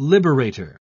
Liberator.